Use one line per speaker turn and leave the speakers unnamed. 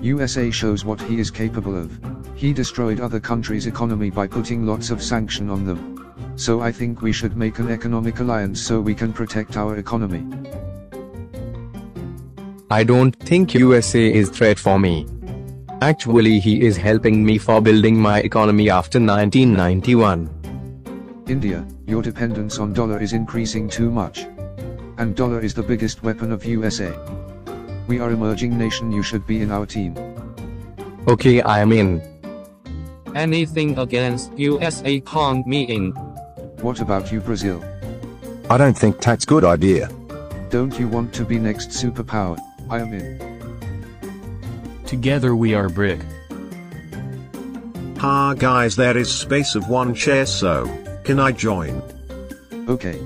USA shows what he is capable of. He destroyed other countries' economy by putting lots of sanction on them. So I think we should make an economic alliance so we can protect our economy.
I don't think USA is threat for me. Actually he is helping me for building my economy after 1991.
India, your dependence on dollar is increasing too much. And dollar is the biggest weapon of USA. We are emerging nation you should be in our team.
Okay I am in.
Anything against USA count me in.
What about you Brazil?
I don't think that's good idea.
Don't you want to be next superpower? I am in.
Together we are BRIC.
Ah guys there is space of one chair so, can I join?
Okay,